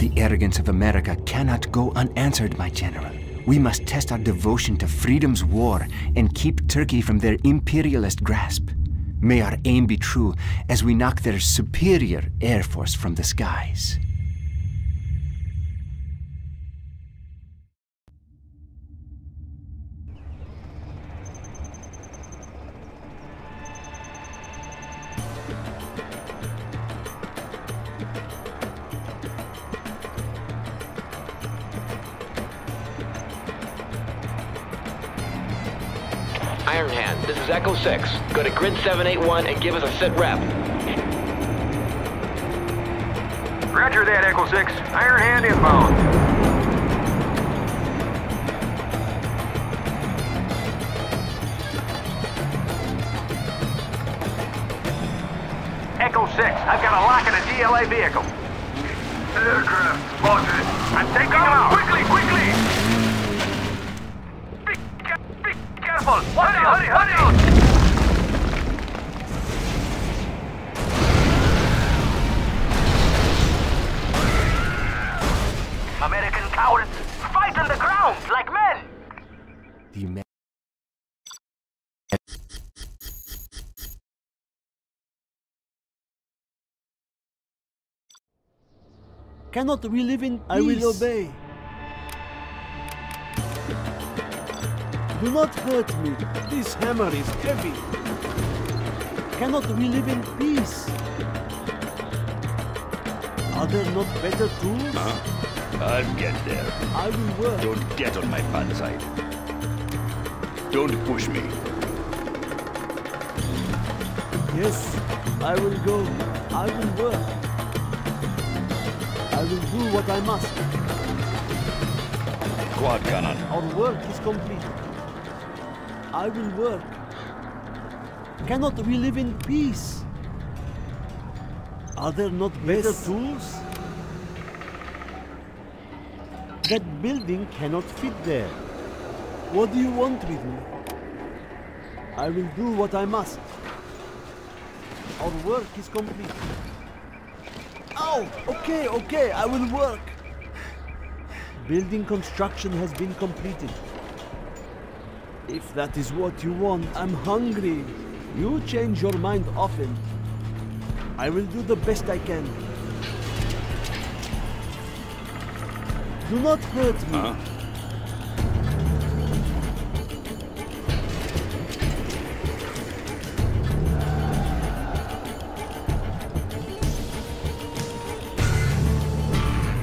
The arrogance of America cannot go unanswered, my general. We must test our devotion to freedom's war and keep Turkey from their imperialist grasp. May our aim be true as we knock their superior air force from the skies. Iron Hand, this is Echo 6. Go to grid 781 and give us a sit rep. Roger that, Echo 6. Iron Hand inbound. Echo 6, I've got a lock in a GLA vehicle. Aircraft spotted. I'm taking them out. Quickly, quickly! Careful! Watch hurry, hurry, hurry! American cowards, fight on the ground like men! The Amer- Cannot we live in peace? I will obey. Do not hurt me. This hammer is heavy. Cannot we live in peace? Are there not better tools? I'll get there. I will work. Don't get on my bad side. Don't push me. Yes, I will go. I will work. I will do what I must. Quad cannon. Our work is complete. I will work. Cannot we live in peace? Are there not better tools? That building cannot fit there. What do you want with me? I will do what I must. Our work is complete. Oh, okay, okay, I will work. Building construction has been completed. If that is what you want, I'm hungry. You change your mind often. I will do the best I can. Do not hurt me. Huh?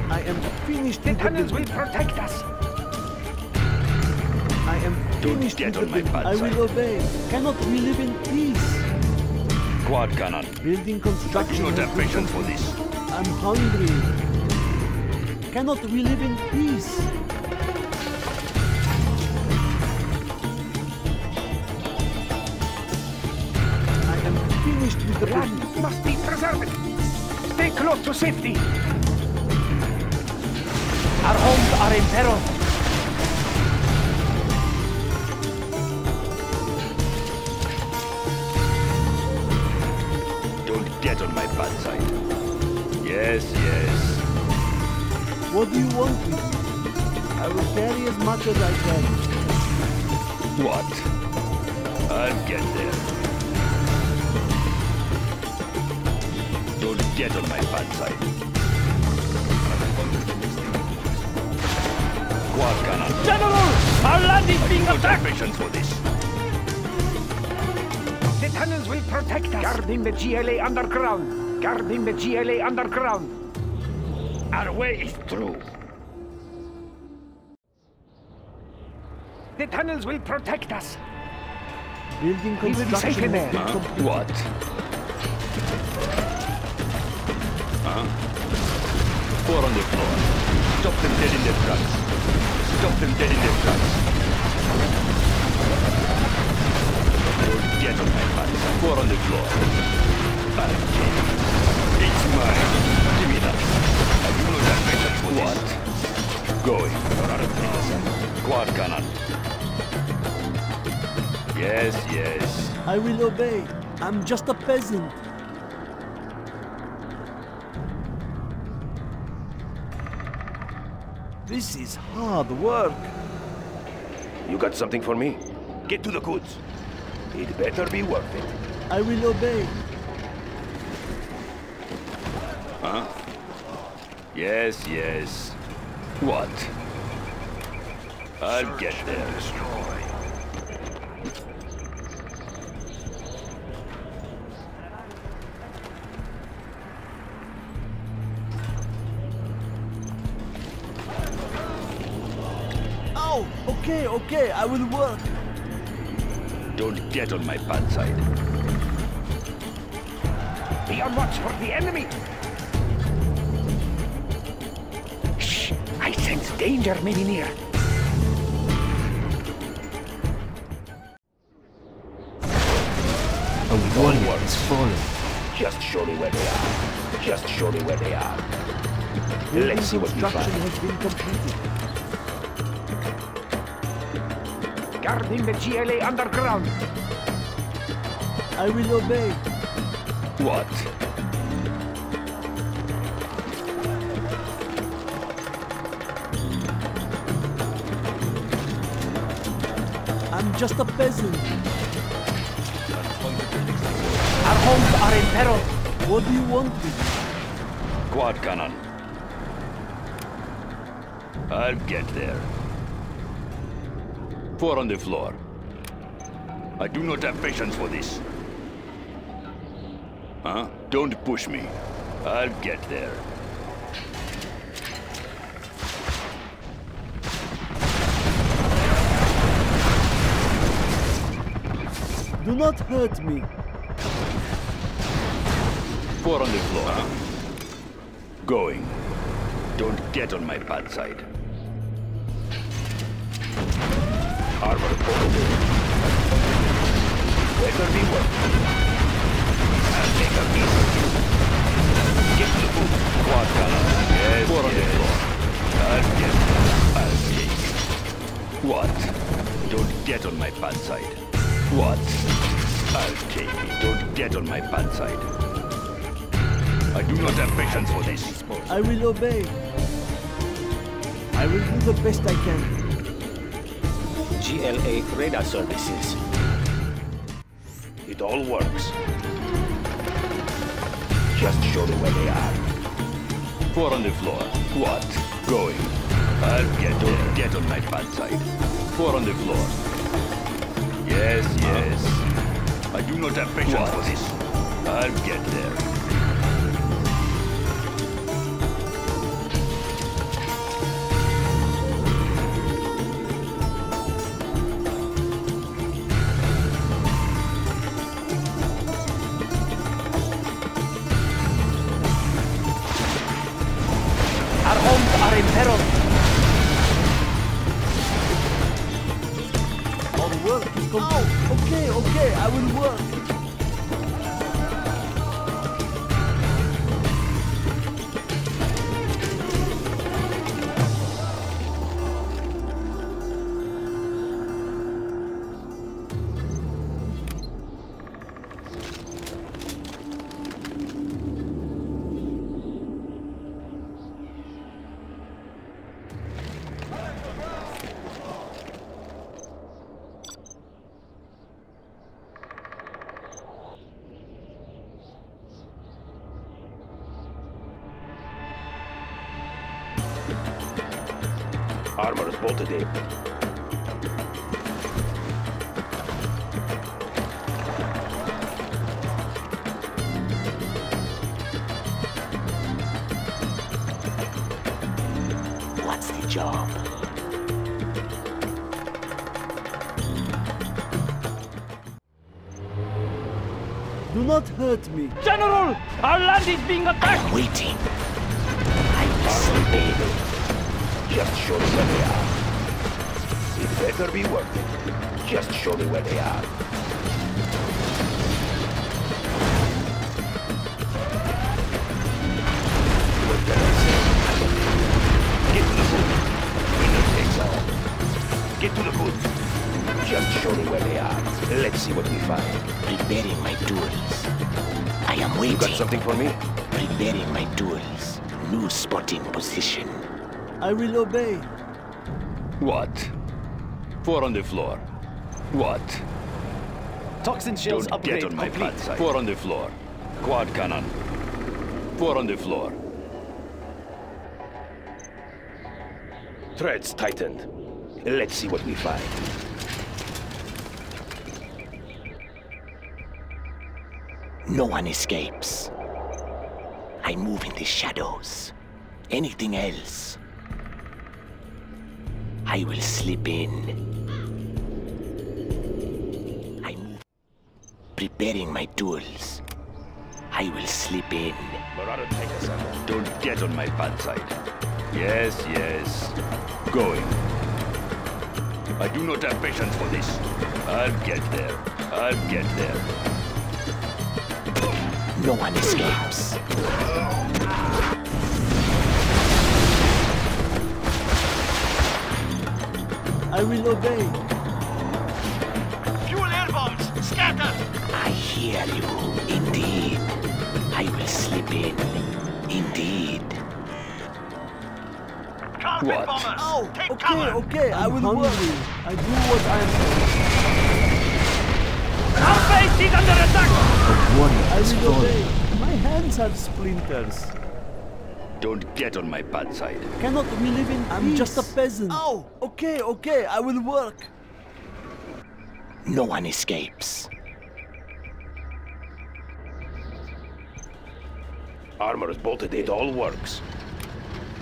I am finished The with the tunnels will protect us. I Don't finished get on my building. bad I side. will obey. Cannot we live in peace? Quad cannon. Building construction. Not has have patience for this. I'm hungry. Cannot we live in peace? I am finished with the building. Land must be preserved. Stay close to safety. Our homes are in peril. Get on my bad side. Yes, yes. What do you want? I will carry as much as I can. What? I'll get there. Don't get on my bad side. Quad cannon. General! Our land is being attacked! for this. The tunnels will protect us. Guarding the GLA underground. Guarding the GLA underground. Our way is through. The tunnels will protect us. Building We will be safe construction in has there. been Huh? What? Huh? Four on the floor. Stop them dead in their tracks. Stop them dead in their tracks. Don't get on my bad. Four on the floor. Barricade. It's mine. Give me that. I do not have patience for what? Going. Quad cannon. Yes, yes. I will obey. I'm just a peasant. This is hard work. You got something for me? Get to the goods. It better be worth it. I will obey. Huh? Yes, yes. What? I'll get there. Destroy. Oh, okay, okay, I will work. Don't get on my bad side. Be on watch for the enemy. Shh! I sense danger maybe near. A warrior is fallen. Just show me where they are. Just show me where they are. Let's see what construction find. has been completed. Guarding the GLA underground. I will obey. What? I'm just a peasant. Our homes are in peril. What do you want with me? Quad cannon. I'll get there. Four on the floor. I do not have patience for this. Huh? Don't push me. I'll get there. Do not hurt me. Four on the floor. Going. Don't get on my bad side. Armor bolted. Better be working. I'll take a piece of you. Get the boot. Cannon. Yes, on. I'll get I'll take it. What? Don't get on my bad side. What? I'll take it. Don't get on my bad side. I do not have patience for this. I will obey. I will do the best I can. GLA radar services. It all works. Just show me where they are. Four on the floor. What? Going. I'll get Don't get on my bad side. Four on the floor. Yes, yes. I do not have patience for this. I'll get there. In peril. Our work is complete. Oh, okay, okay, I will work. Armor is bolted in. What's the job? Do not hurt me. General, our land is being attacked. I'm waiting. I'm listening. Just show me where they are. It better be worth it. Just show me where they are. What can I? Get to the boot. Winner takes all. Get to the boot. Just show me where they are. Let's see what we find. Preparing my tools. I am waiting. You got something for me? Preparing my tools. New spotting position. I will obey. What? Four on the floor. What? Toxin shells Don't upgrade get on my complete. bad side. Four on the floor. Quad cannon. Four on the floor. Threads tightened. Let's see what we find. No one escapes. I move in the shadows. Anything else? I will slip in. I'm Preparing my tools. I will slip in. Marauder, take us out. Don't get on my bad side. Yes, yes. Going. I do not have patience for this. I'll get there. I'll get there. No one escapes. I will obey. Fuel air bombs! Scatter! I hear you. Indeed. I will slip in. Indeed. Carpet What? bombers! Oh, Take okay, cover! okay, I I'm will hungry. work. I do what I am told. Our base is under attack! The warrior I will obey. My hands have splinters. Don't get on my bad side. Cannot we live in I'm just a peasant. Oh, okay, okay, I will work. No one escapes. Armor is bolted, it all works.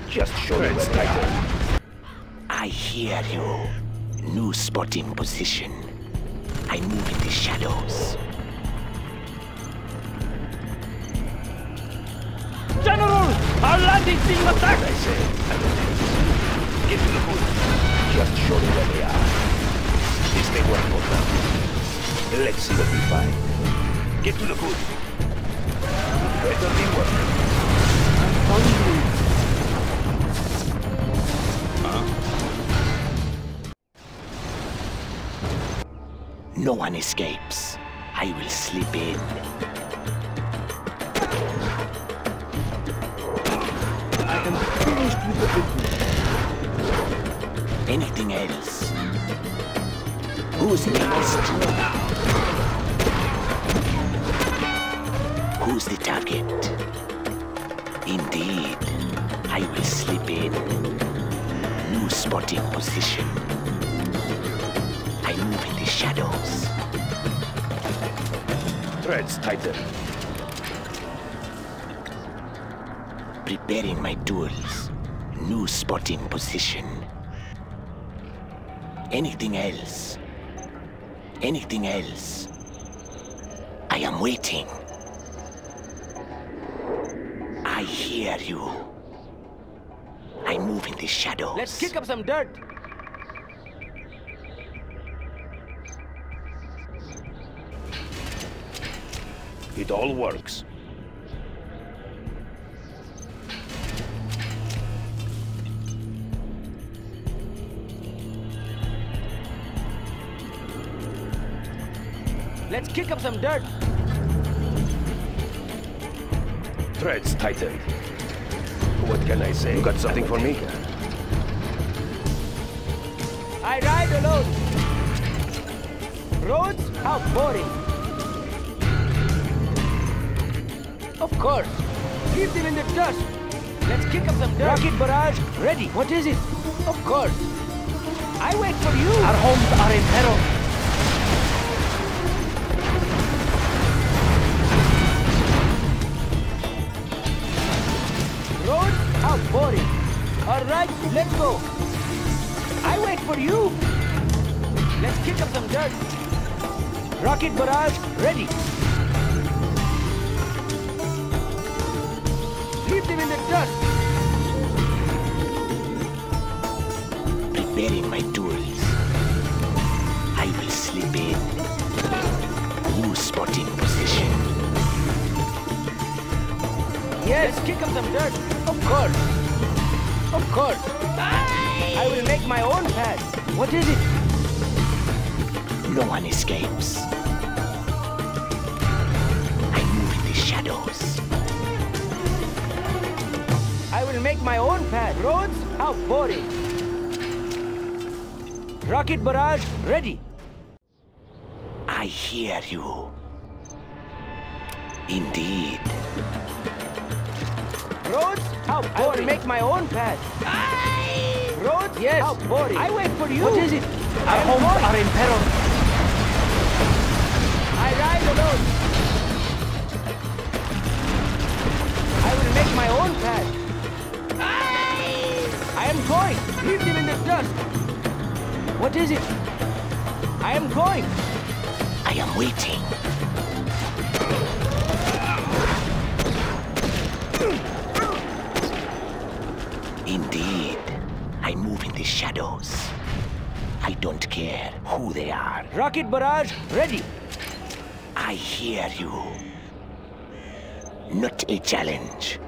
Just show me Threads where they are. I hear you. New spotting position. I move in the shadows. General! Our landing's being attacked! I say, Get to the hood. Just show me where they are. This may work for now. Let's see what we find. Get to the hood. Better be working. I'm Hungry. No one escapes. I will slip in. Anything else? Who's next? Who's the target? Indeed. I will slip in. New spotting position. I move in the shadows. Threads tighter. Preparing my tools. New spotting position. Anything else? Anything else? I am waiting. I hear you. I move in the shadows. Let's kick up some dirt. It all works. Let's kick up some dirt. Threads tightened. What can I say? You got something for me? I ride alone. Roads? How boring. Of course. Leave them in the dust. Let's kick up some dirt. Rocket barrage, ready. What is it? Of course. I wait for you. Our homes are in peril. Right, let's go. I wait for you. Let's kick up some dirt. Rocket barrage, ready. Leave them in the dust. Preparing my tools. I will slip in. New spotting position. Yes, kick up some dirt. Of course. Of course. I will make my own path. What is it? No one escapes. I move in the shadows. I will make my own path. Roads? How boring. Rocket barrage, ready. I hear you. Indeed. Roads? How boring. I will make my own path. Roads? Yes. How boring. I wait for you. What is it? Our homes are in peril. I ride alone. I will make my own path. I am going. Leave them in the dust. What is it? I am going. I am waiting. Don't care who they are. Rocket barrage, ready. I hear you. Not a challenge.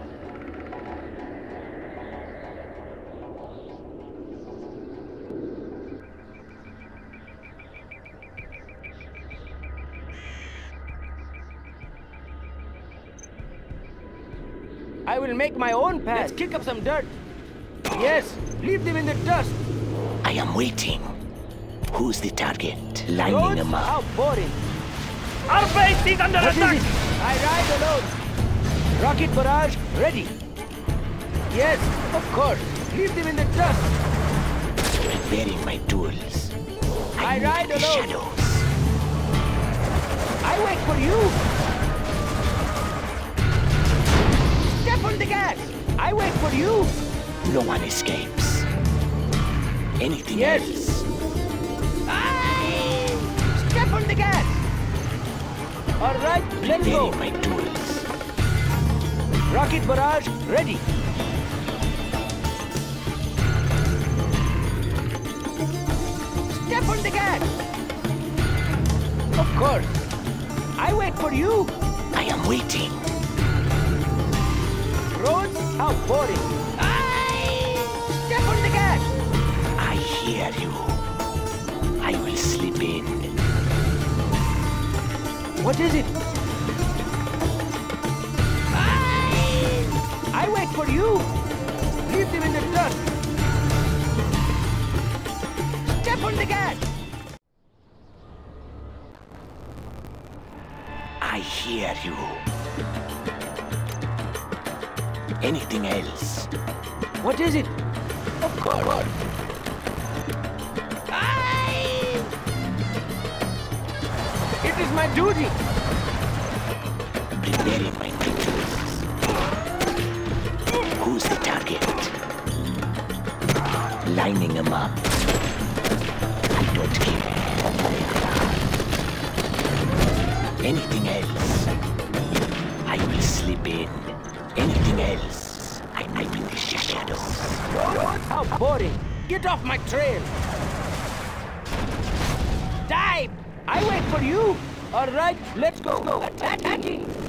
I will make my own path. Let's kick up some dirt. Yes, leave them in the dust. I am waiting. Who's the target? Lining Roads? them How boring. Our base is under What is attack! it? I ride alone. Rocket barrage, ready. Yes, of course. Leave them in the dust. Preparing my tools. I move ride the alone. shadows. I wait for you. Step on the gas. I wait for you. No one escapes. Anything Yes. else? All right, let's go. My tools. Rocket barrage, ready. Step on the gas. Of course. I wait for you. I am waiting. Roads? How boring. Aye! Step on the gas. I hear you. I will slip in. What is it? I wait for you. Leave them in the dust. Step on the gas. I hear you. Anything else? What is it? Of course. It is my duty. Preparing my tools. Who's the target? Lining them up. I don't care. Anything else? I will slip in. Anything else? I might in the shadows. How boring. Get off my trail. I wait for you. All right, let's go. Attacking.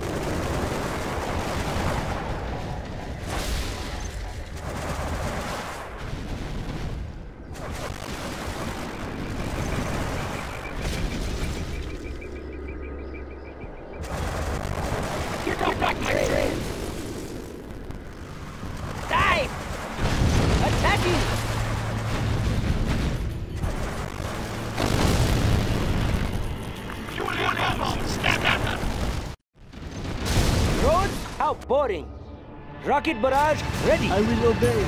Rocket barrage, ready. I will obey.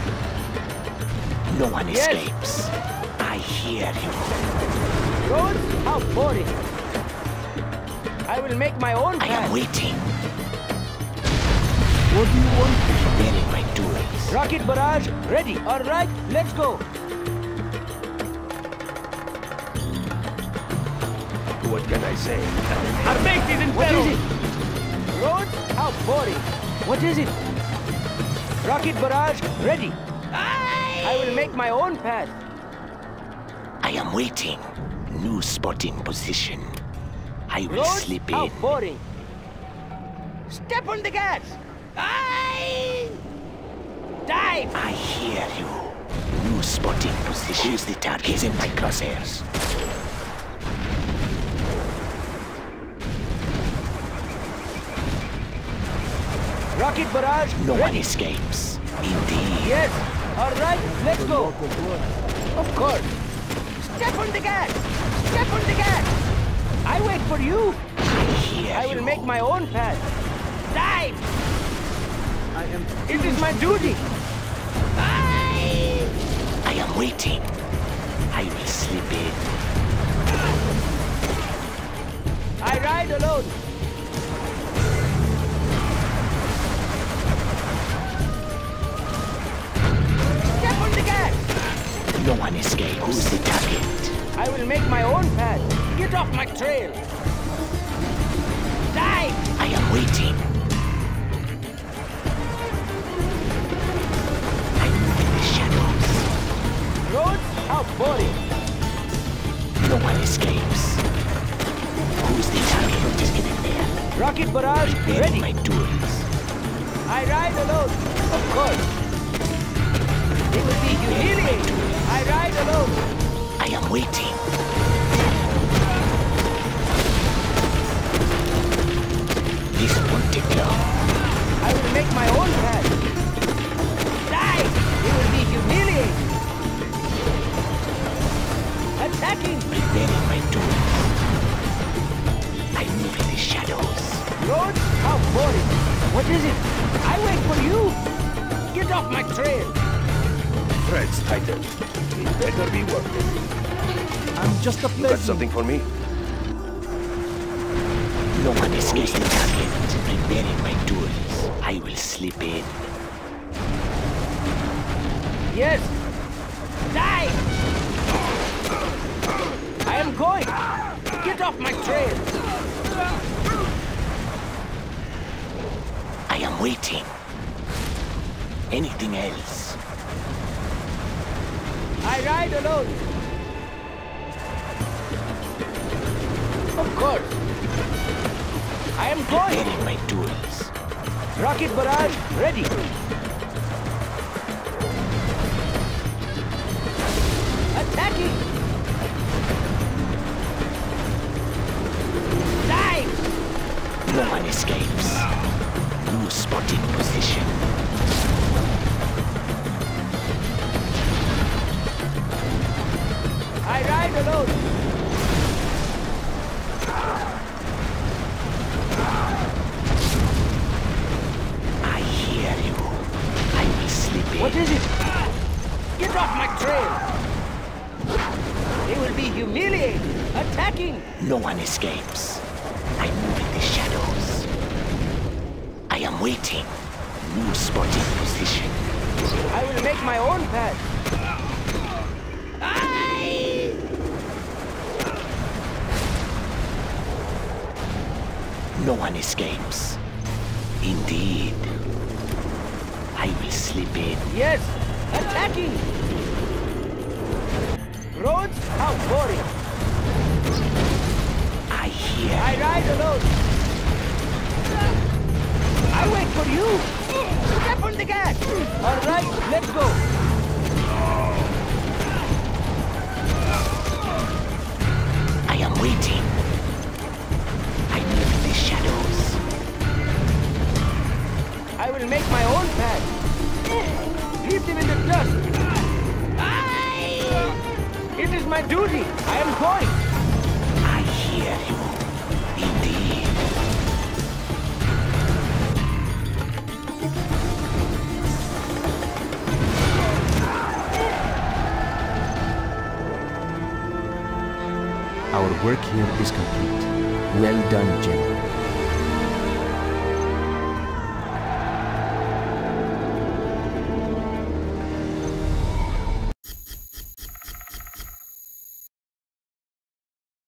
No one Yes. escapes. I hear you. Roads? How boring. I will make my own I am waiting. What do you want? Preparing my tools. Rocket barrage, ready. All right, let's go. What can I say? Our base is in What peril! is it? Roads? How boring. What is it? Rocket barrage, ready. I will make my own path. I am waiting. New spotting position. I will Roads? slip How in. boring. Step on the gas. Aye! Dive. I hear you. New spotting position. Who's the target? He's in my crosshairs. Rocket barrage, No one escapes. Indeed. Yes. All right, let's go. of course. Step on the gas. Step on the gas. I wait for you. I hear I you. will make my own path. Dive. I am It is my duty. I... I am waiting. I will slip in. I ride alone. No one escapes. Who's the target? I will make my own path. Get off my trail. Dive. I am waiting. I move in the shadows. Roads? How boring. No one escapes. Who's the target? Just get in there. Rocket barrage Ready ready. my tools. I ride alone. Of course. It will be humiliating. I ride alone. I am waiting. This won't take long. I will make my own path. Die! It will be humiliating. Attacking! Preparing my tools. I move in the shadows. Roads? How boring. What is it? I wait for you. Get off my trail. Threads tightened. It better be worth it. I'm just a You got something for me? No one escapes the target. Preparing my tools. I will slip in. Yes. Die! I am going. Get off my trail. I am waiting. Anything else? I ride alone. Of course. I am going. Preparing my tools. Rocket barrage ready. Attacking. Die. No one escapes. No spotting position. What is it? Get off my trail. It will be humiliating. Attacking. No one escapes. I move in the shadows. I am waiting. No spotting position. I will make my own path. No one escapes. Indeed. I will slip in. Yes, attacking. Roads? How boring. I hear. I ride alone. I wait for you. Step on the gas. All right, let's go. I am waiting.